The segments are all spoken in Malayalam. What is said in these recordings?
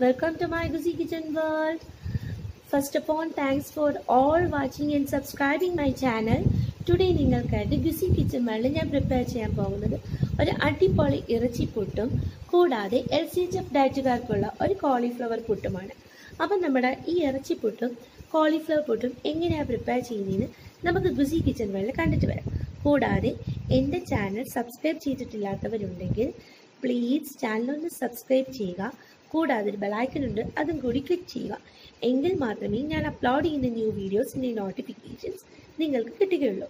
Welcome to my Guzi Kitchen World. First of all, thanks for all watching and subscribing my channel. Today നിങ്ങൾക്കായിട്ട് ഗുസി kitchen വേൾഡിൽ ഞാൻ പ്രിപ്പയർ ചെയ്യാൻ പോകുന്നത് ഒരു അടിപൊളി ഇറച്ചി പുട്ടും കൂടാതെ എൽ സി എച്ച് എഫ് ഡയറ്റുകാർക്കുള്ള ഒരു കോളിഫ്ലവർ പുട്ടുമാണ് അപ്പം നമ്മുടെ ഈ ഇറച്ചി പുട്ടും കോളിഫ്ലവർ പുട്ടും എങ്ങനെയാണ് പ്രിപ്പയർ ചെയ്യുന്നതെന്ന് നമുക്ക് ഗുസി കിച്ചൺ വേൾഡിൽ കണ്ടിട്ട് വരാം കൂടാതെ എന്റെ ചാനൽ സബ്സ്ക്രൈബ് ചെയ്തിട്ടില്ലാത്തവരുണ്ടെങ്കിൽ പ്ലീസ് ചാനലൊന്ന് സബ്സ്ക്രൈബ് ചെയ്യുക കൂടാതെ ഒരു ബെലൈക്കൺ ഉണ്ട്. അതും കൂടി ക്ലിക്ക് ചെയ്യുക. എങ്കിൽ മാത്രമേ ഞാൻ അപ്ലോഡ് ചെയ്യുന്ന ന്യൂ വീഡിയോസിന്റെ നോട്ടിഫിക്കേഷൻസ് നിങ്ങൾക്ക് കിട്ടുകയുള്ളൂ.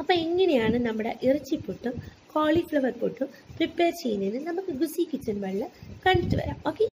അപ്പോൾ എങ്ങനെയാണ് നമ്മുടെ ഇറച്ചിപ്പൊട്ടും കോളിഫ്ലവർ പൊട്ടും പ്രിപ്പയർ ചെയ്യുന്നതിന് നമുക്ക് ഗുസി കിച്ചൺ വെള്ളം കണ്ടിട്ട് വരാം. Okay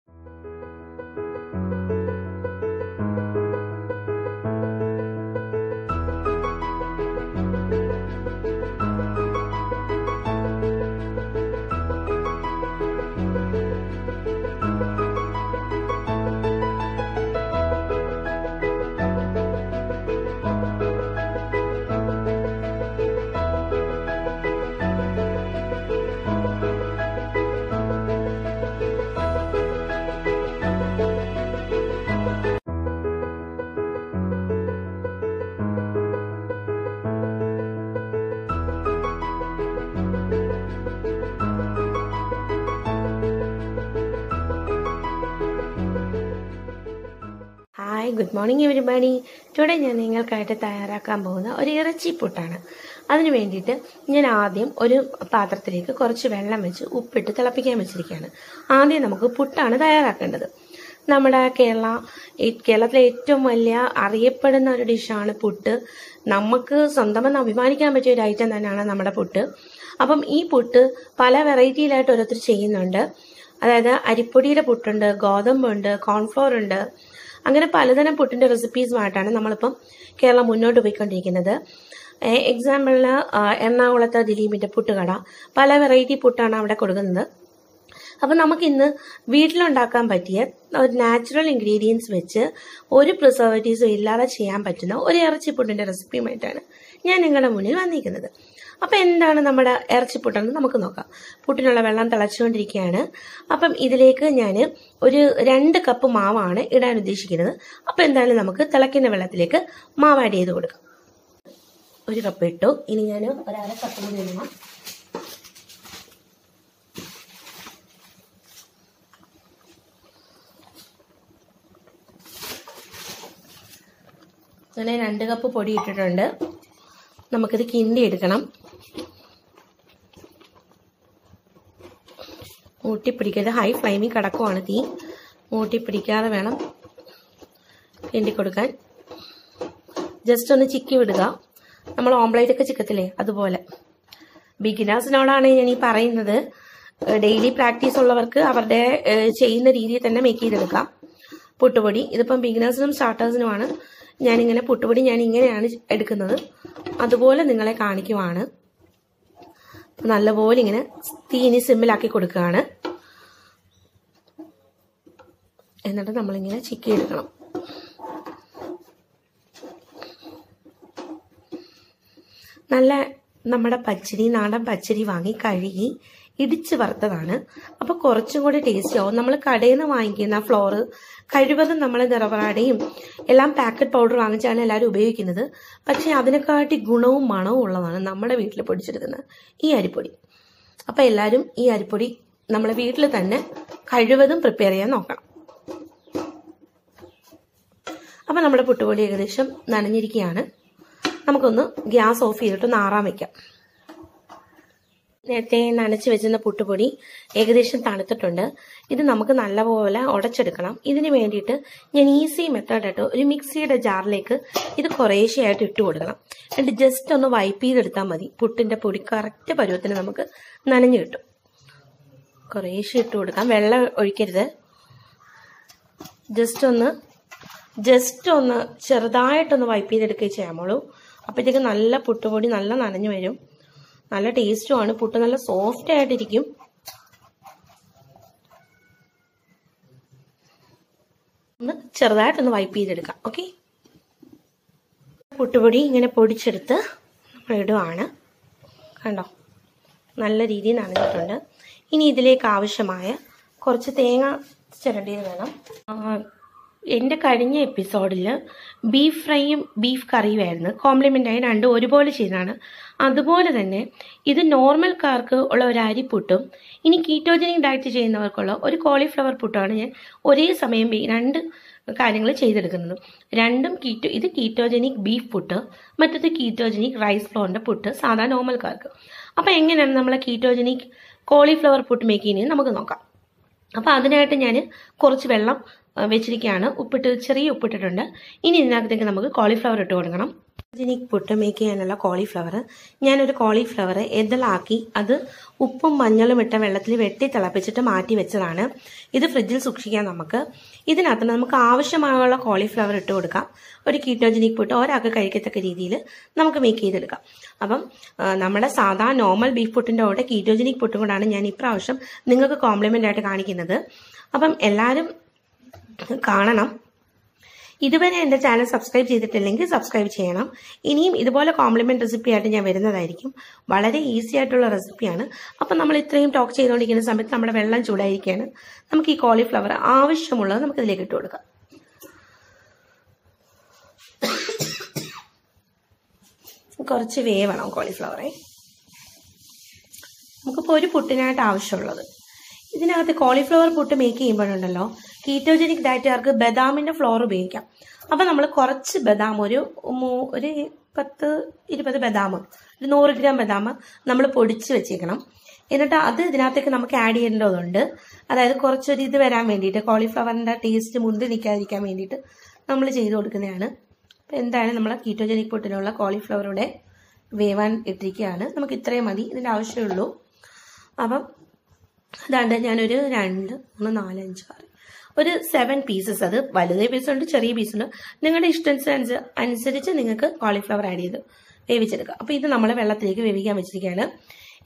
good morning everybody today ഞാൻ നിങ്ങൾക്കായിട്ട് തയ്യാറാക്കാൻ പോകുന്ന ഒരു ഇറച്ചി പുട്ടാണ്. അതിന് വേണ്ടിയിട്ട് ഞാൻ ആദ്യം ഒരു പാത്രത്തിലേക്ക് കുറച്ച് വെള്ളം വെച്ച് ഉപ്പിട്ട് തിളപ്പിക്കാൻ വെച്ചിരിക്കുകയാണ്. ആദ്യം നമുക്ക് പുട്ടാണ് തയ്യാറാക്കേണ്ടത്. നമ്മുടെ കേരള കേരളത്തിലെ ഏറ്റവും വലിയ അറിയപ്പെടുന്ന ഒരു ഡിഷാണ് പുട്ട്. നമുക്ക് സ്വന്തമെന്ന് അഭിമാനിക്കാൻ പറ്റിയ ഒരു ഐറ്റം തന്നെയാണ് നമ്മുടെ പുട്ട്. അപ്പം ഈ പുട്ട് പല വെറൈറ്റിയിലായിട്ട് ഓരോരുത്തർ ചെയ്യുന്നുണ്ട്. അതായത് അരിപ്പൊടിയുടെ പുട്ടുണ്ട് ഗോതമ്പുണ്ട് കോൺഫ്ലോർ ഉണ്ട്. അങ്ങനെ പലതരം പുട്ടിന്റെ റെസിപ്പീസുമായിട്ടാണ് നമ്മളിപ്പം കേരളം മുന്നോട്ട് പോയിക്കൊണ്ടിരിക്കുന്നത്. എക്സാമ്പിളിന് എറണാകുളത്തെ ദിലീപിന്റെ പുട്ടുകട. പല വെറൈറ്റി പുട്ടാണ് അവിടെ കൊടുക്കുന്നത്. അപ്പം നമുക്കിന്ന് വീട്ടിലുണ്ടാക്കാൻ പറ്റിയ ഒരു നാച്ചുറൽ ഇൻഗ്രീഡിയൻസ് വെച്ച് ഒരു പ്രിസർവേറ്റീവ്സും ഇല്ലാതെ ചെയ്യാൻ പറ്റുന്ന ഒരു ഇറച്ചി പുട്ടിന്റെ റെസിപ്പിയുമായിട്ടാണ് ഞാൻ നിങ്ങളുടെ മുന്നിൽ വന്നിരിക്കുന്നത്. അപ്പം എന്താണ് നമ്മുടെ ഇറച്ചി പുട്ടെന്ന് നമുക്ക് നോക്കാം. പുട്ടിനുള്ള വെള്ളം തിളച്ചുകൊണ്ടിരിക്കുകയാണ്. അപ്പം ഇതിലേക്ക് ഞാൻ ഒരു രണ്ട് കപ്പ് മാവാണ് ഇടാൻ ഉദ്ദേശിക്കുന്നത്. അപ്പം എന്തായാലും നമുക്ക് തിളയ്ക്കുന്ന വെള്ളത്തിലേക്ക് മാവ് ആഡ് ചെയ്ത് കൊടുക്കാം. ഒരു കപ്പ് ഇട്ടു. ഇനി ഞാൻ ഒരു അര കപ്പ് കൂടി ഇടണം. അങ്ങനെ രണ്ട് കപ്പ് പൊടി ഇട്ടിട്ടുണ്ട്. നമുക്കിത് കിണ്ടി എടുക്കണം. ഊട്ടിപ്പിടിക്കരുത് ഹൈ ഫ്ലെയിമിൽ കിടക്കുവാണ് തീ. ഊട്ടിപ്പിടിക്കാതെ വേണം കിണ്ടി കൊടുക്കാൻ. ജസ്റ്റ് ഒന്ന് ചിക്കി വിടുക. നമ്മൾ ഓംപ്ലേറ്റ് ഒക്കെ ചിക്കത്തില്ലേ? അതുപോലെ. ബിഗിനേഴ്സിനോടാണ് ഞാൻ ഈ പറയുന്നത്. ഡെയിലി പ്രാക്ടീസ് ഉള്ളവർക്ക് അവരുടെ ചെയ്യുന്ന രീതിയിൽ തന്നെ മേക്ക് ചെയ്തെടുക്കാം. പുട്ടുപൊടി. ഇതിപ്പം ബിഗിനേഴ്സിനും സ്റ്റാർട്ടേഴ്സിനുമാണ് ഞാനിങ്ങനെ പുട്ടുപൊടി ഞാൻ ഇങ്ങനെയാണ് എടുക്കുന്നത്. അതുപോലെ നിങ്ങളെ കാണിക്കുവാണ്. നല്ലപോലെ ഇങ്ങനെ തീനി സിമ്മിലാക്കി കൊടുക്കുകയാണ്. എന്നിട്ട് നമ്മളിങ്ങനെ ചിക്കി എടുക്കണം നല്ല നമ്മുടെ പച്ചരി നാടൻ പച്ചരി വാങ്ങി കഴുകി ഇടിച്ച് വറുത്തതാണ്. അപ്പൊ കുറച്ചും കൂടി ടേസ്റ്റ് ആവും. നമ്മൾ കടയിൽ നിന്ന് വാങ്ങിക്കുന്ന ഫ്ലോറ് കഴിവതും നമ്മൾ നിറവറാടയും എല്ലാം പാക്കറ്റ് പൗഡർ വാങ്ങിച്ചാണ് എല്ലാവരും ഉപയോഗിക്കുന്നത്. പക്ഷെ അതിനെക്കാട്ടി ഗുണവും മണവും ഉള്ളതാണ് നമ്മുടെ വീട്ടിൽ പൊടിച്ചെടുക്കുന്ന ഈ അരിപ്പൊടി. അപ്പൊ എല്ലാവരും ഈ അരിപ്പൊടി നമ്മളെ വീട്ടിൽ തന്നെ കഴിവതും പ്രിപ്പയർ ചെയ്യാൻ നോക്കണം. അപ്പൊ നമ്മുടെ പുട്ടുപൊടി ഏകദേശം നനഞ്ഞിരിക്കുകയാണ് നമുക്കൊന്ന് ഗ്യാസ് ഓഫ് ചെയ്തിട്ട് നാറാൻ വയ്ക്കാം നേരത്തെ നനച്ച് വെച്ചിരുന്ന പുട്ടുപൊടി ഏകദേശം തണുത്തിട്ടുണ്ട്. ഇത് നമുക്ക് നല്ലപോലെ ഉടച്ചെടുക്കണം. ഇതിന് വേണ്ടിയിട്ട് ഞാൻ ഈസി മെത്തേഡായിട്ട് ഒരു മിക്സിയുടെ ജാറിലേക്ക് ഇത് കുറേശ്ശെയായിട്ട് ഇട്ട് കൊടുക്കണം. എന്നിട്ട് ജസ്റ്റ് ഒന്ന് വൈപ്പ് ചെയ്തെടുത്താൽ മതി. പുട്ടിന്റെ പൊടി കറക്റ്റ് പരുവത്തിന് നമുക്ക് നനഞ്ഞു കിട്ടും. കുറേശ്ശെ ഇട്ട് കൊടുക്കാം. വെള്ളം ഒഴിക്കരുത്. ജസ്റ്റ് ഒന്ന് ജസ്റ്റ് ഒന്ന് ചെറുതായിട്ടൊന്ന് വൈപ്പ് ചെയ്തെടുക്കുകയും ചെയ്യാമുള്ളൂ അപ്പോഴത്തേക്ക് നല്ല പുട്ടുപൊടി നല്ല നനഞ്ഞു വരും. നല്ല ടേസ്റ്റുമാണ് പുട്ട് നല്ല സോഫ്റ്റ് ആയിട്ടിരിക്കും. ഒന്ന് ചെറുതായിട്ടൊന്ന് വൈപ്പ് ചെയ്തെടുക്കാം. ഓക്കെ പുട്ടുപൊടി ഇങ്ങനെ പൊടിച്ചെടുത്ത് നമ്മൾ ഇടുവാണ്. കണ്ടോ? നല്ല രീതിയിൽ നനഞ്ഞിട്ടുണ്ട്. ഇനി ഇതിലേക്ക് ആവശ്യമായ കുറച്ച് തേങ്ങ ചിരണ്ടിയത് വേണം. എന്റെ കഴിഞ്ഞ എപ്പിസോഡിൽ ബീഫ് ഫ്രൈയും ബീഫ് കറിയുമായിരുന്നു. കോംപ്ലിമെന്റ് ആയി രണ്ടും ഒരുപോലെ ചെയ്തതാണ്. അതുപോലെ തന്നെ ഇത് നോർമൽക്കാർക്ക് ഉള്ള ഒരു അരിപ്പുട്ടും ഇനി കീറ്റോജനിക് ഡയറ്റ് ചെയ്യുന്നവർക്കുള്ള ഒരു കോളിഫ്ലവർ പുട്ടുമാണ് ഞാൻ ഒരേ സമയം രണ്ട് കാര്യങ്ങൾ ചെയ്തെടുക്കുന്നത്. രണ്ടും കീറ്റോ ഇത് കീറ്റോജനിക് ബീഫ് പുട്ട് മറ്റത് കീറ്റോജനിക് റൈസ് ഫ്ലോറിന്റെ പുട്ട് സാധാ നോർമൽക്കാർക്ക് അപ്പോൾ എങ്ങനെയാണ് നമ്മളെ കീറ്റോജനിക് കോളിഫ്ലവർ പുട്ട് മേക്ക് ചെയ്യുന്നത് നമുക്ക് നോക്കാം. അപ്പോൾ അതിനായിട്ട് ഞാൻ കുറച്ച് വെള്ളം വെച്ചിരിക്കുകയാണ് ഉപ്പിട്ട് ചെറിയ ഉപ്പിട്ടിട്ടുണ്ട്. ഇനി ഇതിനകത്തേക്ക് നമുക്ക് കോളിഫ്ലവർ ഇട്ട് കൊടുക്കണം. ജനിക് പുട്ട് മേക്ക് ചെയ്യാനുള്ള കോളിഫ്ലവർ ഞാനൊരു കോളിഫ്ലവർ എതളാക്കി അത് ഉപ്പും മഞ്ഞളും ഇട്ട വെള്ളത്തിൽ വെട്ടി തിളപ്പിച്ചിട്ട് മാറ്റി വെച്ചതാണ്. ഇത് ഫ്രിഡ്ജിൽ സൂക്ഷിക്കാം നമുക്ക്. ഇതിനകത്ത് നമുക്ക് ആവശ്യമായുള്ള കോളിഫ്ലവർ ഇട്ട് കൊടുക്കാം. ഒരു കീറ്റോജനിക് പുട്ട് ഒരാൾക്ക് കഴിക്കത്തക്ക രീതിയിൽ നമുക്ക് മേക്ക് ചെയ്തെടുക്കാം. അപ്പം നമ്മുടെ സാധാ നോർമൽ ബീഫ് പുട്ടിന്റെ കൂടെ കീറ്റോജനിക് പുട്ടും കൂടാണ് ഞാൻ ഇപ്രാവശ്യം നിങ്ങൾക്ക് കോംപ്ലിമെന്റ് ആയിട്ട് കാണിക്കുന്നത്. അപ്പം എല്ലാവരും കാണണം. ഇതുവരെ എന്റെ ചാനൽ സബ്സ്ക്രൈബ് ചെയ്തിട്ടില്ലെങ്കിൽ സബ്സ്ക്രൈബ് ചെയ്യണം. ഇനിയും ഇതുപോലെ കോംപ്ലിമെന്റ് റെസിപ്പി ആയിട്ട് ഞാൻ വരുന്നതായിരിക്കും. വളരെ ഈസി ആയിട്ടുള്ള റെസിപ്പിയാണ് അപ്പം നമ്മൾ ഇത്രയും ടോക്ക് ചെയ്തുകൊണ്ടിരിക്കുന്ന സമയത്ത് നമ്മുടെ വെള്ളം ചൂടായിരിക്കുകയാണ് നമുക്ക് ഈ കോളിഫ്ലവർ ആവശ്യമുള്ളത് നമുക്ക് ഇതിലേക്ക് ഇട്ട് കൊടുക്കാം. കുറച്ച് വേവണം കോളിഫ്ലവറെ നമുക്കിപ്പോൾ ഒരു പുട്ടിനായിട്ട് ആവശ്യമുള്ളത്. ഇതിനകത്ത് കോളിഫ്ലവർ പുട്ട് മേക്ക് ചെയ്യുമ്പോഴുണ്ടല്ലോ കീറ്റോജനിക് ഡയറ്റുകാർക്ക് ബദാമിന്റെ ഫ്ലോർ ഉപയോഗിക്കാം. അപ്പൊ നമ്മൾ കുറച്ച് ബദാം ഒരു ഒരു പത്ത് ഇരുപത് ബദാം ഒരു നൂറ് ഗ്രാം ബദാം നമ്മൾ പൊടിച്ച് വെച്ചേക്കണം. എന്നിട്ട് അത് ഇതിനകത്തേക്ക് നമുക്ക് ആഡ് ചെയ്യേണ്ടതുണ്ട്. അതായത് കുറച്ചൊരു ഇത് വരാൻ വേണ്ടിയിട്ട് കോളിഫ്ലവറിന്റെ ടേസ്റ്റ് മുന്തി നിൽക്കാതിരിക്കാൻ വേണ്ടിയിട്ട് നമ്മൾ ചെയ്ത് കൊടുക്കുന്നതാണ്. അപ്പം എന്തായാലും നമ്മൾ കീറ്റോജനിക് പൊട്ടിനുള്ള കോളിഫ്ലവറുടെ വേവാൻ ഇട്ടിരിക്കുകയാണ്. നമുക്ക് ഇത്രയും മതി ഇതിന്റെ ആവശ്യമുള്ളൂ. അപ്പം അതാണ്ട് ഞാനൊരു രണ്ട് മൂന്ന് നാല് അഞ്ച് ആറ് ഒരു സെവൻ പീസസ് അത് വലുതേ പീസുണ്ട് ചെറിയ പീസുണ്ട് നിങ്ങളുടെ ഇഷ്ടത്തിനനുസരിച്ച് അനുസരിച്ച് നിങ്ങൾക്ക് കോളിഫ്ലവർ ആഡ് ചെയ്ത് വേവിച്ചെടുക്കുക അപ്പോൾ ഇത് നമ്മൾ വെള്ളത്തിലേക്ക് വേവിക്കാൻ വെച്ചിരിക്കുകയാണ്.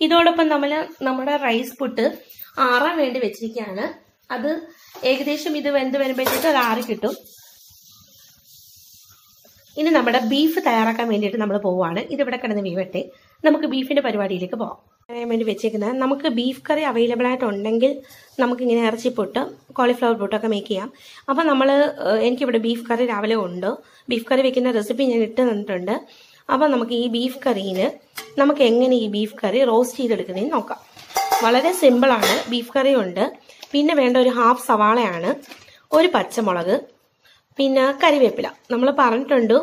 ഇതോടൊപ്പം നമ്മൾ നമ്മുടെ റൈസ് പുട്ട് ആറാൻ വേണ്ടി വെച്ചിരിക്കുകയാണ്. അത് ഏകദേശം ഇത് വെന്ത് വരുമ്പോഴത്തേക്ക് അത് ആറി കിട്ടും. ഇനി നമ്മുടെ ബീഫ് തയ്യാറാക്കാൻ വേണ്ടിയിട്ട് നമ്മൾ പോവുകയാണ്. ഇതിവിടെ കിടന്ന് വീവട്ടെ. നമുക്ക് ബീഫിന്റെ പരിപാടിയിലേക്ക് പോവാം. പറയാൻ വേണ്ടി വെച്ചേക്കുന്നത്. നമുക്ക് ബീഫ് കറി അവൈലബിൾ ആയിട്ടുണ്ടെങ്കിൽ നമുക്ക് ഇങ്ങനെ ഇറച്ചി പൊട്ട് കോളിഫ്ലവർ പൊട്ടൊക്കെ മേക്ക് ചെയ്യാം. അപ്പം നമ്മൾ എനിക്കിവിടെ ബീഫ് കറി രാവിലെ ഉണ്ട്. ബീഫ് കറി വെക്കുന്ന റെസിപ്പി ഞാൻ ഇട്ട് തന്നിട്ടുണ്ട്. അപ്പം നമുക്ക് ഈ ബീഫ് കറിയിൽ നമുക്ക് എങ്ങനെ ഈ ബീഫ് കറി റോസ്റ്റ് ചെയ്തെടുക്കുന്നതെന്ന് നോക്കാം. വളരെ സിമ്പിളാണ് ബീഫ് കറി ഉണ്ട്. പിന്നെ വേണ്ട ഒരു ഹാഫ് സവാളയാണ്. ഒരു പച്ചമുളക്. പിന്നെ കറിവേപ്പില നമ്മൾ പറഞ്ഞിട്ടുണ്ട്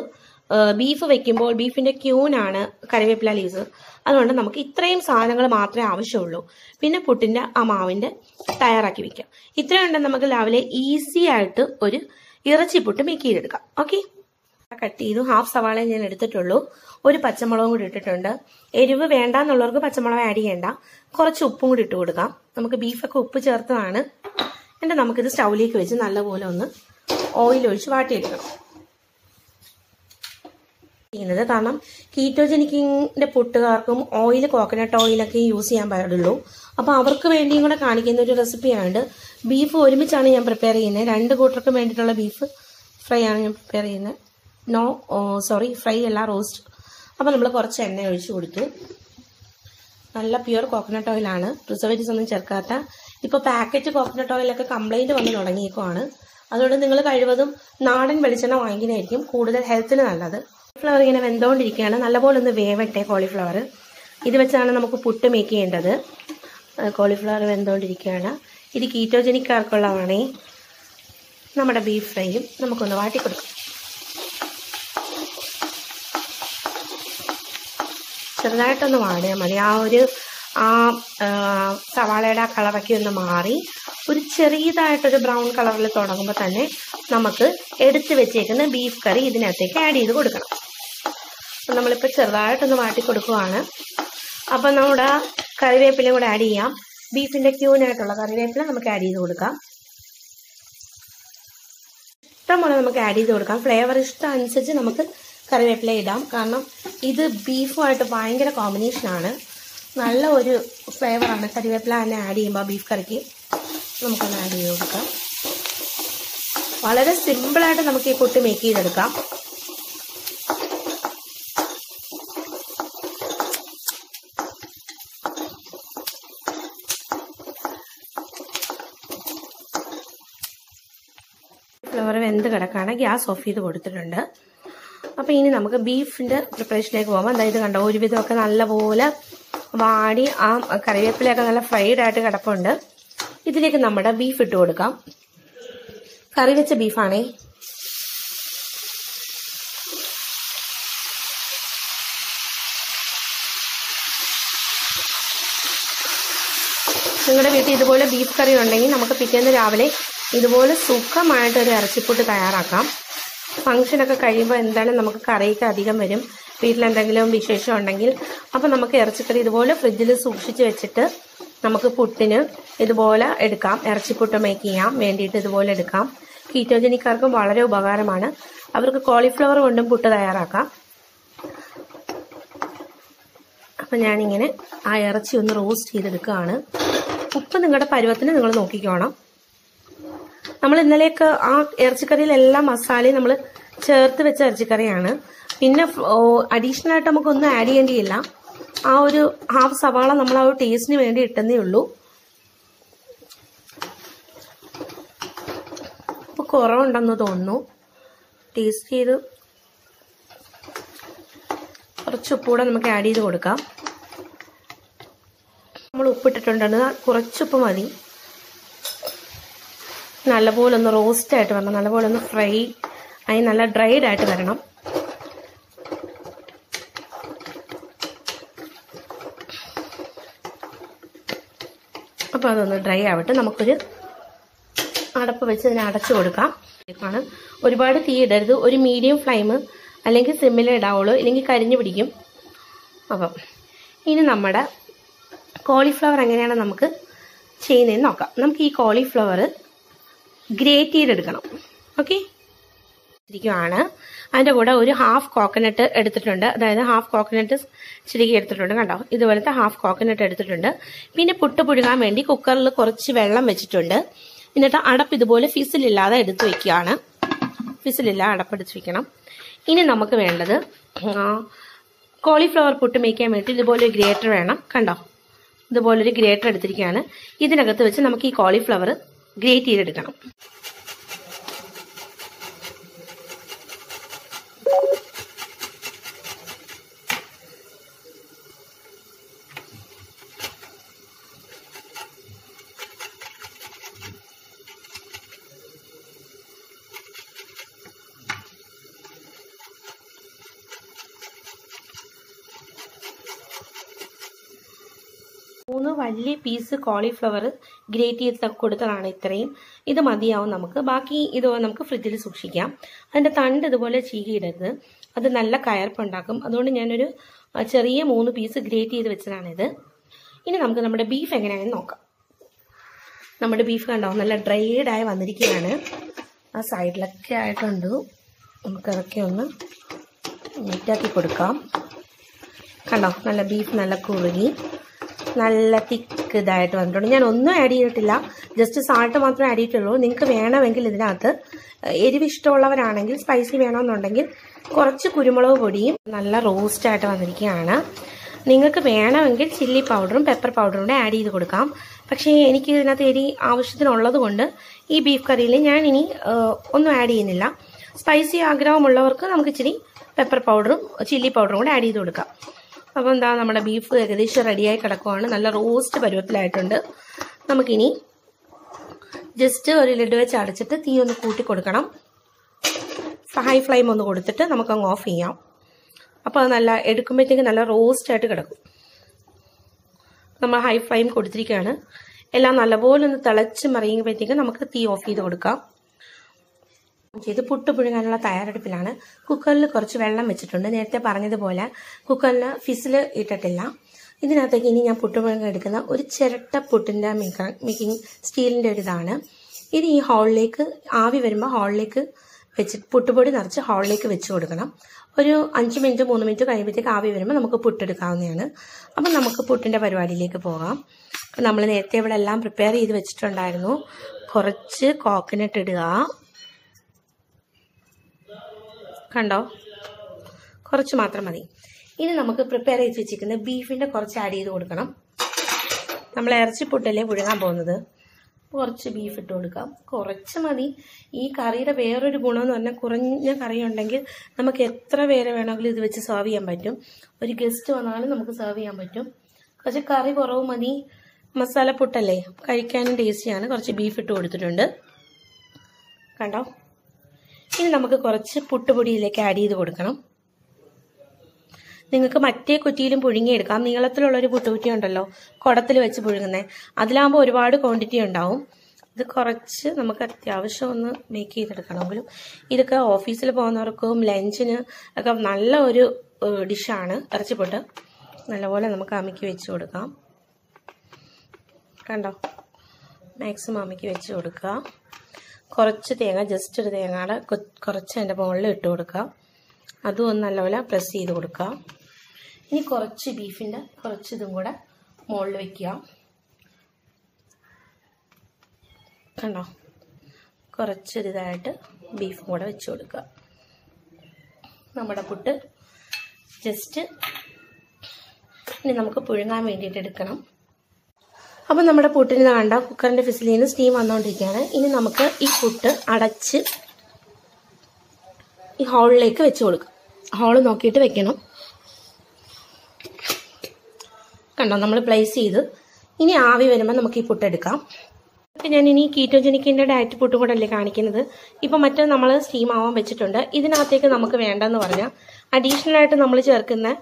ബീഫ് വെക്കുമ്പോൾ ബീഫിന്റെ ക്യൂനാണ് കരിവേപ്പില ലീവ്സ് അതുകൊണ്ട് നമുക്ക് ഇത്രയും സാധനങ്ങൾ മാത്രമേ ആവശ്യമുള്ളൂ. പിന്നെ പുട്ടിന്റെ ആ മാവിന്റെ തയ്യാറാക്കി വെക്കാം. ഇത്രയും നമുക്ക് രാവിലെ ഈസി ആയിട്ട് ഒരു ഇറച്ചി പുട്ട് മേക്ക് ചെയ്തെടുക്കാം. ഓക്കെ കട്ട് ചെയ്തു. ഹാഫ് സവാള ഞാൻ എടുത്തിട്ടുള്ളൂ. ഒരു പച്ചമുളകും കൂടി ഇട്ടിട്ടുണ്ട്. എരിവ് വേണ്ട വേണ്ടാന്നുള്ളവർക്ക് പച്ചമുളക് ആഡ് ചെയ്യേണ്ട. കുറച്ച് ഉപ്പും കൂടി ഇട്ട് കൊടുക്കാം. നമുക്ക് ബീഫൊക്കെ ഉപ്പ് ചേർത്തതാണ്. എന്നിട്ട് നമുക്കിത് സ്റ്റൗവിലേക്ക് വെച്ച് നല്ലപോലെ ഒന്ന് ഓയിൽ ഒഴിച്ച് വാട്ടിയെടുക്കണം. ചെയ്യുന്നത്. കാരണം കീറ്റോജനിക്കിന്റെ പുട്ടുകാർക്കും ഓയിൽ കോക്കനട്ട് ഓയിലൊക്കെ യൂസ് ചെയ്യാൻ പാടുള്ളൂ. അപ്പോൾ അവർക്ക് വേണ്ടിയും കൂടെ കാണിക്കുന്ന ഒരു റെസിപ്പിയാണ് ബീഫ് ഒരുമിച്ചാണ് ഞാൻ പ്രിപ്പയർ ചെയ്യുന്നത്. രണ്ട് കൂട്ടർക്കും വേണ്ടിയിട്ടുള്ള ബീഫ് ഫ്രൈ ആണ് ഞാൻ പ്രിപ്പയർ ചെയ്യുന്നത്. നോ സോറി ഫ്രൈ അല്ല റോസ്റ്റ് അപ്പോൾ നമ്മൾ കുറച്ച് എണ്ണ ഒഴിച്ച് കൊടുത്തു. നല്ല പ്യുവർ കോക്കനട്ട് ഓയിലാണ് പ്രിസർവേറ്റീവ്സ് ഒന്നും ചേർക്കാത്ത. ഇപ്പോൾ പാക്കറ്റ് കോക്കനട്ട് ഓയിലൊക്കെ കംപ്ലൈന്റ് വന്ന് തുടങ്ങിയേക്കുവാണ്. അതുകൊണ്ട് നിങ്ങൾ കഴിവതും നാടൻ വെളിച്ചെണ്ണ വാങ്ങിക്കുന്നതായിരിക്കും കൂടുതൽ ഹെൽത്തിന് നല്ലത്. കോളിഫ്ലവർ ഇങ്ങനെ വെന്തുകൊണ്ടിരിക്കുകയാണ് നല്ലപോലെ ഒന്ന് വേവട്ടെ കോളിഫ്ലവർ ഇത് വെച്ചാണ് നമുക്ക് പുട്ട് മേക്ക് ചെയ്യേണ്ടത്. കോളിഫ്ലവർ വെന്തുകൊണ്ടിരിക്കുകയാണ് ഇത് കീറ്റോജനിക്കാർക്കുള്ളതാണേ നമ്മുടെ ബീഫ് ഫ്രൈയും നമുക്കൊന്ന് വാട്ടി കൊടുക്കാം ചെറുതായിട്ടൊന്ന് വാടിയാൽ മതി. ആ ഒരു ആ, സവാളയുടെ ആ കളറൊക്കെ ഒന്ന് മാറി ഒരു ചെറിയതായിട്ടൊരു ബ്രൗൺ കളറിൽ തുടങ്ങുമ്പോൾ തന്നെ നമുക്ക് എടുത്തു വെച്ചേക്കുന്ന ബീഫ് കറി ഇതിനകത്തേക്ക് ആഡ് ചെയ്ത് കൊടുക്കണം. അപ്പം നമ്മളിപ്പോൾ ചെറുതായിട്ടൊന്ന് മാറ്റി കൊടുക്കുവാണ് അപ്പം നമ്മുടെ കറിവേപ്പിലയും കൂടെ ആഡ് ചെയ്യാം. ബീഫിന്റെ ക്യൂനായിട്ടുള്ള കറിവേപ്പില നമുക്ക് ആഡ് ചെയ്ത് കൊടുക്കാം. ഇഷ്ടംപോലെ നമുക്ക് ആഡ് ചെയ്ത് കൊടുക്കാം. ഫ്ലേവർ ഇഷ്ടം അനുസരിച്ച് നമുക്ക് കറിവേപ്പില ഇടാം. കാരണം ഇത് ബീഫുമായിട്ട് ഭയങ്കര കോമ്പിനേഷനാണ് നല്ല ഒരു ഫ്ലേവറാണ് കറിവേപ്പില തന്നെ ആഡ് ചെയ്യുമ്പോൾ ബീഫ് കറിക്ക് നമുക്കൊന്ന് ആഡ് ചെയ്ത് കൊടുക്കാം. വളരെ സിമ്പിളായിട്ട് നമുക്ക് ഈ കുട്ടി മേക്ക് ചെയ്തെടുക്കാം. ഫ്ലവർ വെന്ത് കിടക്കാണ്. ഗ്യാസ് ഓഫ് ചെയ്ത് കൊടുത്തിട്ടുണ്ട്. അപ്പോൾ ഇനി നമുക്ക് ബീഫിന്റെ പ്രിപ്പറേഷനിലേക്ക് പോകാം അതായത് കണ്ടോ ഒരുവിധമൊക്കെ നല്ലപോലെ വാടി ആ കറിവേപ്പിലയൊക്കെ നല്ല ഫ്രൈഡ് ആയിട്ട് കിടപ്പുണ്ട്. ഇതിലേക്ക് നമ്മുടെ ബീഫ് ഇട്ട് കൊടുക്കാം. കറി വെച്ച ബീഫാണേ. നിങ്ങളുടെ വീട്ടിൽ ഇതുപോലെ ബീഫ് കറി ഉണ്ടെങ്കിൽ നമുക്ക് പിറ്റേന്ന് രാവിലെ ഇതുപോലെ സുഖമായിട്ടൊരു ഇറച്ചിപ്പുട്ട് തയ്യാറാക്കാം. ഫംഗ്ഷനൊക്കെ കഴിയുമ്പോൾ എന്താണ് നമുക്ക് കറിയൊക്കെ അധികം വരും. വീട്ടിലെന്തെങ്കിലും വിശേഷം ഉണ്ടെങ്കിൽ അപ്പം നമുക്ക് ഇറച്ചിക്കറി ഇതുപോലെ ഫ്രിഡ്ജിൽ സൂക്ഷിച്ച് വെച്ചിട്ട് നമുക്ക് പുട്ടിന് ഇതുപോലെ എടുക്കാം. ഇറച്ചിപ്പുട്ട് മേക്ക് ചെയ്യാം. വേണ്ടിയിട്ട് ഇതുപോലെ എടുക്കാം. കീറ്റോജനിക്കാർക്കും വളരെ ഉപകാരമാണ്. അവർക്ക് കോളിഫ്ലവർ കൊണ്ടും പുട്ട് തയ്യാറാക്കാം. അപ്പം ഞാനിങ്ങനെ ആ ഇറച്ചി ഒന്ന് റോസ്റ്റ് ചെയ്തെടുക്കുകയാണ്. ഉപ്പ് നിങ്ങളുടെ പരുവത്തിന് നിങ്ങൾ നോക്കിക്കോണം. നമ്മൾ ഇന്നലെയൊക്കെ ആ ഇറച്ചിക്കറിയിലെല്ലാം മസാലയും നമ്മൾ ചേർത്ത് വെച്ച ഇറച്ചിക്കറിയാണ്. പിന്നെ അഡീഷണൽ ആയിട്ട് നമുക്കൊന്നും ആഡ് ചെയ്യേണ്ടിയില്ല. ആ ഒരു ഹാഫ് സവാള നമ്മൾ ആ ഒരു ടേസ്റ്റിന് വേണ്ടി ഇട്ടെന്നേ ഉള്ളൂ. ഉപ്പ് കുറവുണ്ടെന്ന് തോന്നുന്നു. ടേസ്റ്റ് ചെയ്ത് കുറച്ച് ഉപ്പൂടെ നമുക്ക് ആഡ് ചെയ്ത് കൊടുക്കാം. നമ്മൾ ഉപ്പിട്ടിട്ടുണ്ടെന്ന് കുറച്ചുപ്പ് മതി. നല്ലപോലെ ഒന്ന് റോസ്റ്റ് ആയിട്ട് വരണം. നല്ലപോലെ ഒന്ന് ഫ്രൈ ആയി നല്ല ഡ്രൈഡ് ആയിട്ട് വരണം. അപ്പോൾ അതൊന്ന് ഡ്രൈ ആവട്ടെ. നമുക്കൊരു അടപ്പ് വെച്ച് അതിനെ അടച്ചു കൊടുക്കാം. ആണ്. ഒരുപാട് തീ ഇടരുത്. ഒരു മീഡിയം ഫ്ലെയിം അല്ലെങ്കിൽ സിമ്മിൽ ഇടാവുള്ളൂ. ഇല്ലെങ്കിൽ കരിഞ്ഞു പിടിക്കും. അപ്പം ഇനി നമ്മുടെ കോളിഫ്ലവർ എങ്ങനെയാണ് നമുക്ക് ചെയ്യുന്നതെന്ന് നോക്കാം. നമുക്ക് ഈ കോളിഫ്ലവർ ഗ്രേറ്റ് ചെയ്തെടുക്കണം ഓക്കെ? ഇരിക്കുവാണ് അതിന്റെ കൂടെ ഒരു ഹാഫ് കോക്കനട്ട് എടുത്തിട്ടുണ്ട്. അതായത് ഹാഫ് കോക്കനട്ട് ചിരികി എടുത്തിട്ടുണ്ട് കണ്ടോ? ഇതുപോലത്തെ ഹാഫ് കോക്കനട്ട് എടുത്തിട്ടുണ്ട്. പിന്നെ പുട്ട് പുഴുകാൻ വേണ്ടി കുക്കറിൽ കുറച്ച് വെള്ളം വെച്ചിട്ടുണ്ട്. എന്നിട്ട് അടപ്പ് ഇതുപോലെ ഫിസിലില്ലാതെ എടുത്തു വെക്കുകയാണ്. ഫിസിലില്ല അടപ്പെടുത്ത് വെക്കണം. ഇനി നമുക്ക് വേണ്ടത് കോളിഫ്ലവർ പുട്ട് മേക്കാൻ വേണ്ടി ഇതുപോലെ ഒരു ഗ്രേറ്റർ വേണം. കണ്ടോ? ഇതുപോലൊരു ഗ്രേറ്റർ എടുത്തിരിക്കുകയാണ്. ഇതിനകത്ത് വെച്ച് നമുക്ക് ഈ കോളിഫ്ലവർ ഗ്രേറ്റ് ചെയ്തെടുക്കണം. മൂന്ന് വലിയ പീസ് കോളിഫ്ലവർ ഗ്രേറ്റ് ചെയ്ത് കൊടുത്തതാണ് ഇത്രയും. ഇത് മതിയാവും നമുക്ക്. ബാക്കി ഇത് നമുക്ക് ഫ്രിഡ്ജിൽ സൂക്ഷിക്കാം. അതിന്റെ തണ്ട് ഇതുപോലെ ചീകിയിടരുത്. അത് നല്ല കയർപ്പുണ്ടാക്കും അതുകൊണ്ട് ഞാനൊരു ചെറിയ മൂന്ന് പീസ് ഗ്രേറ്റ് ചെയ്ത് വെച്ചതാണിത്. ഇനി നമുക്ക് നമ്മുടെ ബീഫ് എങ്ങനെയാണെന്ന് നോക്കാം. നമ്മുടെ ബീഫ് കണ്ടോ? നല്ല ഡ്രൈഡായി വന്നിരിക്കുകയാണ്. ആ സൈഡിലൊക്കെ ആയിട്ടുണ്ട് നമുക്കതൊക്കെ ഒന്ന് നീറ്റാക്കി കൊടുക്കാം. കണ്ടോ? നല്ല ബീഫ് നല്ല കുറുകി. നല്ല തിക്ക് ഇതായിട്ട് വന്നിട്ടുണ്ട്. ഞാൻ ഒന്നും ആഡ് ചെയ്തിട്ടില്ല. ജസ്റ്റ് സാൾട്ട് മാത്രമേ ആഡ് ചെയ്തിട്ടുള്ളൂ. നിങ്ങൾക്ക് വേണമെങ്കിൽ ഇതിനകത്ത് എരിവ് ഇഷ്ടമുള്ളവരാണെങ്കിൽ സ്പൈസി വേണമെന്നുണ്ടെങ്കിൽ കുറച്ച് കുരുമുളക് പൊടിയും നല്ല റോസ്റ്റായിട്ട് വന്നിരിക്കുകയാണ്. നിങ്ങൾക്ക് വേണമെങ്കിൽ ചില്ലി പൗഡറും പെപ്പർ പൗഡറും കൂടെ ആഡ് ചെയ്ത് കൊടുക്കാം. പക്ഷേ എനിക്ക് ഇതിനകത്ത് എരി ആവശ്യത്തിനുള്ളത് കൊണ്ട് ഈ ബീഫ് കറിയിൽ ഞാൻ ഇനി ഒന്നും ആഡ് ചെയ്യുന്നില്ല. സ്പൈസി ആഗ്രഹമുള്ളവർക്ക് നമുക്ക് ഇച്ചിരി പെപ്പർ പൗഡറും ചില്ലി പൗഡറും കൂടെ ആഡ് ചെയ്ത് കൊടുക്കാം. അപ്പോൾ എന്താ നമ്മുടെ ബീഫ് ഏകദേശം റെഡിയായി കിടക്കുവാണ്. നല്ല റോസ്റ്റ് പരുവത്തിലായിട്ടുണ്ട്. നമുക്കിനി ജസ്റ്റ് ഒരു ലിഡ് വെച്ച് അടച്ചിട്ട് തീ ഒന്ന് കൂട്ടി കൊടുക്കണം. ഹൈ ഫ്ലെയിം ഒന്ന് കൊടുത്തിട്ട് നമുക്കങ്ങ് ഓഫ് ചെയ്യാം. അപ്പോൾ അത് നല്ല എടുക്കുമ്പോഴത്തേക്ക് നല്ല റോസ്റ്റ് ആയിട്ട് കിടക്കും. നമ്മൾ ഹൈ ഫ്ലെയിം കൊടുത്തിരിക്കുകയാണ്. എല്ലാം നല്ലപോലെ ഒന്ന് തിളച്ച് മറിയുമ്പോഴത്തേക്ക് നമുക്ക് തീ ഓഫ് ചെയ്ത് കൊടുക്കാം. ചെയ്ത് പുട്ട് പുഴുങ്ങാനുള്ള തയ്യാറെടുപ്പിലാണ്. കുക്കറിൽ കുറച്ച് വെള്ളം വെച്ചിട്ടുണ്ട്. നേരത്തെ പറഞ്ഞതുപോലെ കുക്കറിൽ ഫിസിൽ ഇട്ടിട്ടില്ല. ഇതിനകത്തേക്ക് ഇനി ഞാൻ പുട്ട് പുഴുങ്ങ എടുക്കുന്ന ഒരു ചിരട്ട പുട്ടിന്റെ മേക്കിംഗ് സ്റ്റീലിന്റെ ഒരു ഇതാണ്. ഇത് ഈ ഹോളിലേക്ക് ആവി വരുമ്പോൾ ഹോളിലേക്ക് വെച്ച് പുട്ടുപൊടി നിറച്ച് ഹോളിലേക്ക് വെച്ച് കൊടുക്കണം. ഒരു അഞ്ച് മിനിറ്റ് മൂന്ന് മിനിറ്റ് കഴിയുമ്പോഴത്തേക്ക് ആവി വരുമ്പോൾ നമുക്ക് പുട്ടെടുക്കാവുന്നതാണ്. അപ്പം നമുക്ക് പുട്ടിന്റെ പരിപാടിയിലേക്ക് പോകാം. നമ്മൾ നേരത്തെ ഇവിടെ എല്ലാം പ്രിപ്പയർ ചെയ്ത് വെച്ചിട്ടുണ്ടായിരുന്നു. കുറച്ച് കോക്കനട്ട് ഇടുക. കണ്ടോ? കുറച്ച് മാത്രം മതി. ഇനി നമുക്ക് പ്രിപ്പയർ ചെയ്ത് വെച്ചിരിക്കുന്ന ബീഫിന്റെ കുറച്ച് ആഡ് ചെയ്ത് കൊടുക്കണം. നമ്മൾ ഇറച്ചി പുട്ടല്ലേ പുഴുങ്ങാൻ പോകുന്നത്? കുറച്ച് ബീഫ് ഇട്ട് കൊടുക്കാം. കുറച്ച് മതി. ഈ കറിയുടെ വേറൊരു ഗുണമെന്ന് പറഞ്ഞാൽ കുറഞ്ഞ കറി ഉണ്ടെങ്കിൽ നമുക്ക് എത്ര പേരെ വേണമെങ്കിലും ഇത് വെച്ച് സെർവ് ചെയ്യാൻ പറ്റും. ഒരു ഗസ്റ്റ് വന്നാലും നമുക്ക് സെർവ് ചെയ്യാൻ പറ്റും. കുറച്ച് കറി കുറവ് മതി. മസാല പുട്ടല്ലേ? കഴിക്കാനും ടേസ്റ്റിയാണ് കുറച്ച് ബീഫ് ഇട്ട് കൊടുത്തിട്ടുണ്ട്. കണ്ടോ? ഇനി നമുക്ക് കുറച്ച് പുട്ടുപൊടിയിലേക്ക് ആഡ് ചെയ്ത് കൊടുക്കണം. നിങ്ങൾക്ക് മറ്റേ കുറ്റിയിലും പുഴുങ്ങിയെടുക്കാം നീളത്തിലുള്ള ഒരു പുട്ടുകുറ്റി ഉണ്ടല്ലോ കുടത്തിൽ വെച്ച് പുഴുങ്ങുന്നത് അതിലാകുമ്പോൾ ഒരുപാട് ക്വാണ്ടിറ്റി ഉണ്ടാവും. ഇത് കുറച്ച് നമുക്ക് അത്യാവശ്യം ഒന്ന് മേക്ക് ചെയ്തെടുക്കണമെങ്കിലും. ഇതൊക്കെ ഓഫീസിൽ പോകുന്നവർക്കും ലഞ്ചിന് ഒക്കെ നല്ല ഒരു ഡിഷാണ് ഇറച്ചിപ്പൊട്ട് നല്ലപോലെ നമുക്ക് അമ്മയ്ക്ക് വെച്ച് കൊടുക്കാം. കണ്ടോ? മാക്സിമം അമ്മയ്ക്ക് വെച്ച് കൊടുക്കുക. കുറച്ച് തേങ്ങ ജസ്റ്റ് ഒരു തേങ്ങയുടെ കുറച്ച് അതിന്റെ മുകളിൽ ഇട്ട് കൊടുക്കുക അതും ഒന്ന് നല്ലപോലെ പ്രസ് ചെയ്ത് കൊടുക്കുക ഇനി കുറച്ച് ബീഫിന്റെ കുറച്ച് ഇതും കൂടെ മുകളിൽ വയ്ക്കുക കണ്ടോ? കുറച്ചൊരിതായിട്ട് ബീഫും കൂടെ വെച്ച് കൊടുക്കുക. നമ്മുടെ പുട്ട് ജസ്റ്റ് ഇനി നമുക്ക് പുഴുങ്ങാൻ വേണ്ടിയിട്ട് എടുക്കണം. അപ്പം നമ്മുടെ പുട്ടിന് കണ്ട കുക്കറിന്റെ ഫിസിലിൽ നിന്ന് സ്റ്റീം വന്നുകൊണ്ടിരിക്കുകയാണ് ഇനി നമുക്ക് ഈ പുട്ട് അടച്ച് ഈ ഹോളിലേക്ക് വെച്ച് കൊടുക്കാം. ഹോൾ നോക്കിയിട്ട് വെക്കണം. കണ്ടോ നമ്മൾ പ്ലേസ് ചെയ്ത്. ഇനി ആവി വരുമ്പോൾ നമുക്ക് ഈ പുട്ട് എടുക്കാം. ഞാൻ ഇനി കീറ്റോജനിക്കിന്റെ ഡയറ്റ് പുട്ടും കൂടെ അല്ലേ കാണിക്കുന്നത്. ഇപ്പം മറ്റേ നമ്മൾ സ്റ്റീം ആവാൻ വെച്ചിട്ടുണ്ട്. ഇതിനകത്തേക്ക് നമുക്ക് വേണ്ടെന്ന് പറഞ്ഞാൽ അഡീഷണൽ ആയിട്ട് നമ്മൾ ചേർക്കുന്ന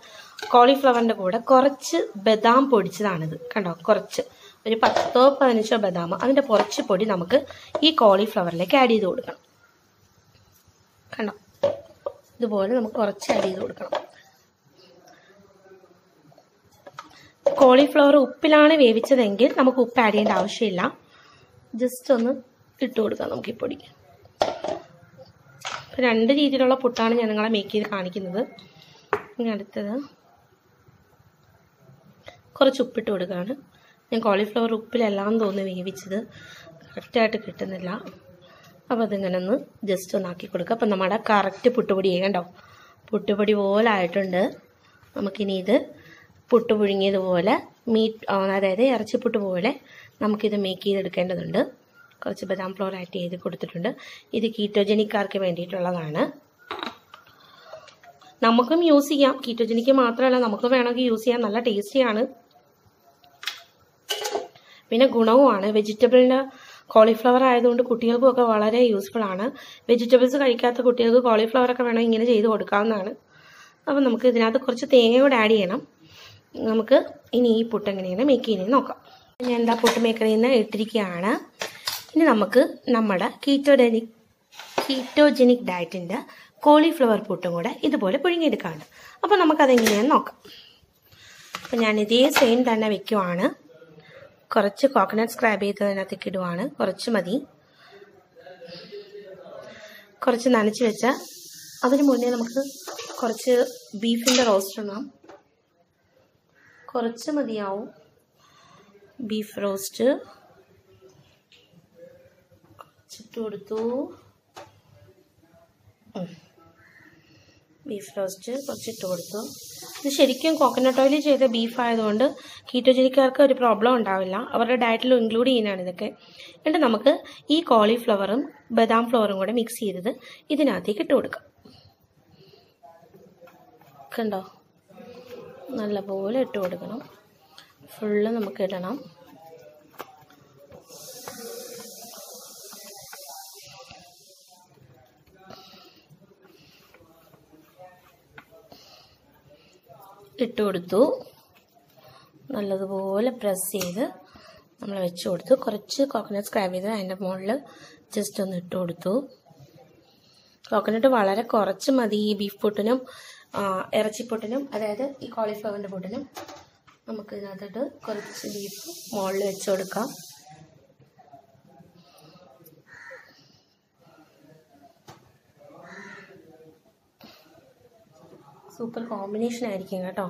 കോളിഫ്ലവറിന്റെ കൂടെ കുറച്ച് ബദാം പൊടിച്ചതാണിത്. കണ്ടോ കുറച്ച്. ഒരു പത്തോ പതിനഞ്ചോ ബദാം അതിന്റെ കുറച്ച് പൊടി നമുക്ക് ഈ കോളിഫ്ലവറിലേക്ക് ആഡ് ചെയ്ത് കൊടുക്കണം. കണ്ടോ? ഇതുപോലെ നമുക്ക് കുറച്ച് ആഡ് ചെയ്ത് കൊടുക്കണം. കോളിഫ്ലവർ ഉപ്പിലാണ് വേവിച്ചതെങ്കിൽ നമുക്ക് ഉപ്പ് ആഡ് ചെയ്യേണ്ട ആവശ്യമില്ല. ജസ്റ്റ് ഒന്ന് ഇട്ട് കൊടുക്കാം നമുക്ക് ഈ പൊടി. രണ്ട് രീതിയിലുള്ള പുട്ടാണ് ഞാൻ നിങ്ങളെ മേക്ക് ചെയ്ത് കാണിക്കുന്നത്. ഇനി അടുത്തത് കുറച്ച് ഉപ്പിട്ട് കൊടുക്കുകയാണ്. ഞാൻ കോളിഫ്ലവർ ഉപ്പിലെല്ലാം തോന്നി വേവിച്ചത്. കറക്റ്റായിട്ട് കിട്ടുന്നില്ല. അപ്പോൾ അതിങ്ങനെ ഒന്ന് ജസ്റ്റ് ഒന്ന് ആക്കി കൊടുക്കുക അപ്പം നമ്മുടെ കറക്റ്റ് പുട്ടുപൊടി കണ്ടോ? പുട്ടുപൊടി പോലെ ആയിട്ടുണ്ട്. നമുക്കിനി ഇത് പുട്ട് പുഴുങ്ങിയതുപോലെ മീറ്റ് അതായത് ഇറച്ചിപ്പുട്ട് പോലെ നമുക്കിത് മേക്ക് ചെയ്തെടുക്കേണ്ടതുണ്ട്. കുറച്ച് ബദാം ഫ്ലോർ ആഡ് ചെയ്ത് കൊടുത്തിട്ടുണ്ട്. ഇത് കീറ്റോജനിക്കാർക്ക് വേണ്ടിയിട്ടുള്ളതാണ്. നമുക്കും യൂസ് ചെയ്യാം. കീറ്റോജനിക്ക് മാത്രമല്ല നമുക്ക് വേണമെങ്കിൽ യൂസ് ചെയ്യാം. നല്ല ടേസ്റ്റിയാണ് പിന്നെ ഗുണവുമാണ്. വെജിറ്റബിളിന് കോളിഫ്ലവർ ആയതുകൊണ്ട് കുട്ടികൾക്കും ഒക്കെ വളരെ യൂസ്ഫുൾ ആണ്. വെജിറ്റബിൾസ് കഴിക്കാത്ത കുട്ടികൾക്ക് കോളിഫ്ലവർ ഒക്കെ വേണം ഇങ്ങനെ ചെയ്ത് കൊടുക്കാവുന്നതാണ്. അപ്പം നമുക്ക് ഇതിനകത്ത് കുറച്ച് തേങ്ങ കൂടെ ആഡ് ചെയ്യണം. നമുക്ക് ഇനി ഈ പുട്ട് എങ്ങനെയാണ് മേക്ക് ചെയ്യുന്നത് നോക്കാം. ഞാൻ എന്താ പുട്ട് മേക്കറിൽ നിന്ന് ഇട്ടിരിക്കുകയാണ്. ഇനി നമുക്ക് നമ്മുടെ കീറ്റോഡനിക് കീറ്റോജനിക് ഡയറ്റിന്റെ കോളിഫ്ലവർ പുട്ടും കൂടെ ഇതുപോലെ പുഴുങ്ങിയെടുക്കാണ്. അപ്പോൾ നമുക്കതെങ്ങനെയാണെന്ന് നോക്കാം. അപ്പോൾ ഞാൻ ഇതേ സെയിം തന്നെ വെക്കുവാണ്. കുറച്ച് കോക്കനട്ട് സ്ക്രാബ് ചെയ്ത് അതിനകത്തേക്ക് ഇടുവാണ്. കുറച്ച് മതി. കുറച്ച് നനച്ച് വെച്ച അതിന് മുന്നേ നമുക്ക് കുറച്ച് ബീഫിന്റെ റോസ്റ്റ് ഇടണം. കുറച്ച് മതിയാവും. Beef roast. ചുറ്റു കൊടുത്തു. ബീഫ് റോസ്റ്റ് കുറച്ചിട്ട് കൊടുത്തു. ഇത് ശരിക്കും കോക്കനട്ട് ഓയിൽ ചെയ്ത ബീഫ് ആയതുകൊണ്ട് കീറ്റോജനിക്കാർക്ക് ഒരു പ്രോബ്ലം ഉണ്ടാവില്ല. അവരുടെ ഡയറ്റിൽ ഇൻക്ലൂഡ് ചെയ്യുന്നതാണ് ഇതൊക്കെ. എന്നിട്ട് നമുക്ക് ഈ കോളിഫ്ലവറും ബദാം ഫ്ലവറും കൂടെ മിക്സ് ചെയ്തത് ഇതിനകത്തേക്ക് ഇട്ട് കൊടുക്കാം. കണ്ടോ? നല്ലപോലെ ഇട്ട് കൊടുക്കണം. ഫുള്ള് നമുക്ക് ഇടണം. ഇട്ട് കൊടുത്തു. നല്ലതുപോലെ പ്രസ് ചെയ്ത് നമ്മൾ വെച്ച് കൊടുത്തു. കുറച്ച് കോക്കനട്ട് സ്ക്രാബ് ചെയ്ത് അതിന്റെ മുകളിൽ ജസ്റ്റ് ഒന്ന് ഇട്ട് കൊടുത്തു. കോക്കനട്ട് വളരെ കുറച്ച് മതി ഈ ബീഫ് പൊട്ടിനും ഇറച്ചിപ്പൊട്ടിനും അതായത് ഈ കോളിഫ്ലവറിന്റെ പൊട്ടിനും. നമുക്ക് ഇതിനകത്തോട്ട് കുറച്ച് ബീഫ് മുകളിൽ വെച്ച് കൊടുക്കാം. സൂപ്പർ കോമ്പിനേഷൻ ആയിരിക്കും കേട്ടോ.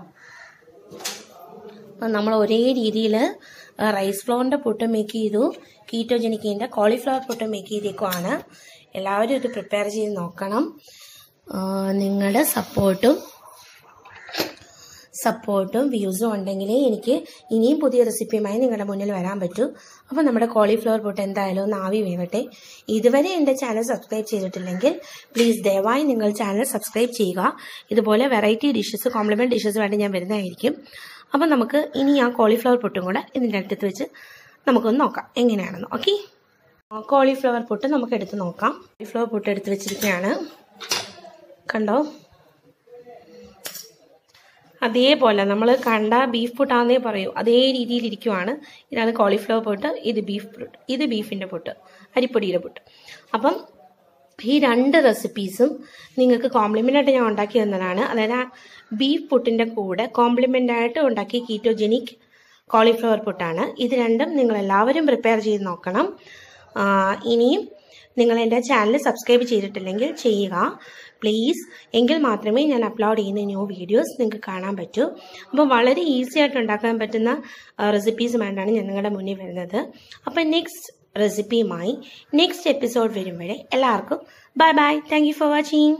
നമ്മൾ ഒരേ രീതിയിൽ റൈസ് ഫ്ലോറിന്റെ പുട്ട് മേക്ക് ചെയ്തു. കീറ്റോജനിക്കിന്റെ കോളിഫ്ലവർ പുട്ട് മേക്ക് ചെയ്തേക്കുവാണ്. എല്ലാവരും ഇത് പ്രിപ്പയർ ചെയ്ത് നോക്കണം. നിങ്ങളുടെ സപ്പോർട്ടും സപ്പോർട്ടും വ്യൂസും ഉണ്ടെങ്കിലേ എനിക്ക് ഇനിയും പുതിയ റെസിപ്പിയുമായി നിങ്ങളുടെ മുന്നിൽ വരാൻ പറ്റൂ. അപ്പോൾ നമ്മുടെ കോളിഫ്ലവർ പൊട്ട് എന്തായാലും ഒന്ന് ആവി വേവട്ടെ. ഇതുവരെ എന്റെ ചാനൽ സബ്സ്ക്രൈബ് ചെയ്തിട്ടില്ലെങ്കിൽ പ്ലീസ് ദയവായി നിങ്ങൾ ചാനൽ സബ്സ്ക്രൈബ് ചെയ്യുക. ഇതുപോലെ വെറൈറ്റി ഡിഷസ് കോംപ്ലിമെന്റ് ഡിഷസ് വേണ്ടി ഞാൻ വരുന്നതായിരിക്കും. അപ്പോൾ നമുക്ക് ഇനി ആ കോളിഫ്ലവർ പൊട്ടും കൂടെ ഇതിന്റെ അടുത്ത് വെച്ച് നമുക്കൊന്ന് നോക്കാം. എങ്ങനെയാണെന്ന്. ഓക്കെ കോളിഫ്ലവർ പൊട്ട് നമുക്ക് എടുത്ത് നോക്കാം. കോളിഫ്ലവർ പൊട്ട് എടുത്ത് വെച്ചിരിക്കുകയാണ്. കണ്ടോ? അതേപോലെ നമ്മൾ കണ്ട ബീഫ് പുട്ടാന്നേ പറയൂ. അതേ രീതിയിൽ ഇരിക്കുവാണ് ഇതാണ് കോളിഫ്ലവർ പൊട്ട് ഇത് ബീഫ് പൊട്ട് ഇത് ബീഫിന്റെ പൊട്ട് അരിപ്പൊടിയുടെ പൊട്ട്. അപ്പം ഈ രണ്ട് റെസിപ്പീസും നിങ്ങൾക്ക് കോംപ്ലിമെന്റായിട്ട് ഞാൻ ഉണ്ടാക്കി തന്നതാണ്. അതായത് ബീഫ് പുട്ടിന്റെ കൂടെ കോംപ്ലിമെന്റായിട്ട് ഉണ്ടാക്കിയ കീറ്റോജെനിക് കോളിഫ്ലവർ പുട്ടാണ്. ഇത് രണ്ടും നിങ്ങൾ എല്ലാവരും പ്രിപ്പയർ ചെയ്ത് നോക്കണം. ഇനിയും നിങ്ങൾ എന്റെ ചാനൽ സബ്സ്ക്രൈബ് ചെയ്തിട്ടില്ലെങ്കിൽ ചെയ്യുക. പ്ലീസ് എങ്കിൽ മാത്രമേ ഞാൻ അപ്ലോഡ് ചെയ്യുന്ന ന്യൂ വീഡിയോസ് നിങ്ങൾക്ക് കാണാൻ പറ്റൂ. അപ്പോൾ വളരെ ഈസി ആയിട്ട് ഉണ്ടാക്കാൻ പറ്റുന്ന റെസിപ്പീസുമായിട്ടാണ് ഞാൻ നിങ്ങളുടെ മുന്നിൽ വരുന്നത്. അപ്പോൾ നെക്സ്റ്റ് റെസിപ്പിയുമായി നെക്സ്റ്റ് എപ്പിസോഡ് വരുമ്പോഴേ എല്ലാവർക്കും bye bye thank for watching